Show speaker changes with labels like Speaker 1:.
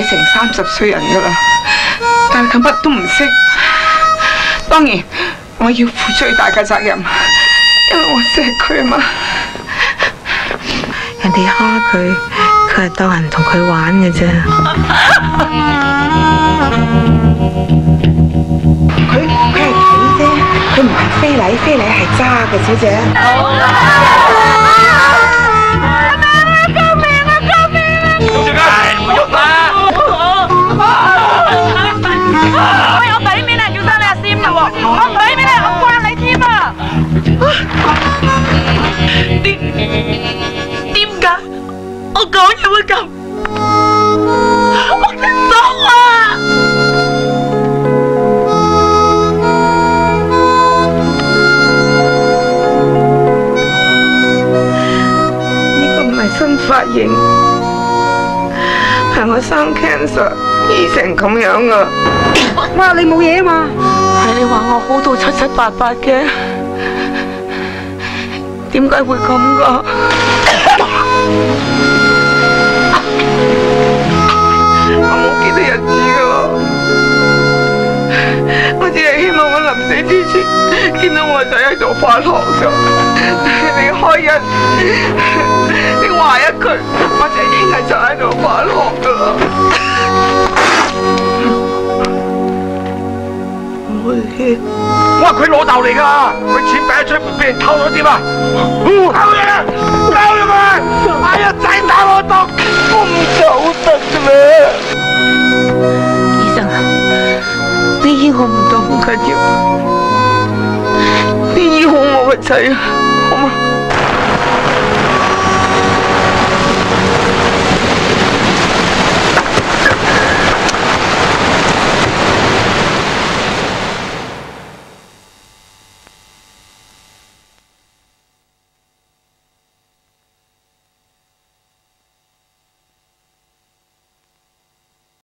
Speaker 1: 三十歲人噶啦，但係佢乜都唔識。當然，我要負最大嘅責任，因為我錫佢啊嘛。
Speaker 2: 人哋蝦佢，佢係當人同佢玩嘅啫。
Speaker 1: 佢佢係睇啫，佢唔係非禮，非禮係渣嘅，小姐。
Speaker 3: 喎，我唔俾你，我關你添啊！點點解我講嘢會咁？我激動啊！
Speaker 1: 呢個唔係新髮型，係我生 cancer 醫成咁樣啊！
Speaker 2: 哇！你冇嘢啊嘛？
Speaker 1: 係你話我好到七七八八嘅，點解會咁噶？我冇幾多日子噶，我只係希望我臨死之前見到我仔喺度發學咋。你開一，
Speaker 4: 佢老豆嚟噶，佢錢擺喺出邊俾人偷咗啲啊？偷嘢，偷嘢嘛！哎呀，仔打我檔，我唔走得啫咩？
Speaker 1: 醫生啊，你醫我唔到唔緊要，你醫好我个仔啊！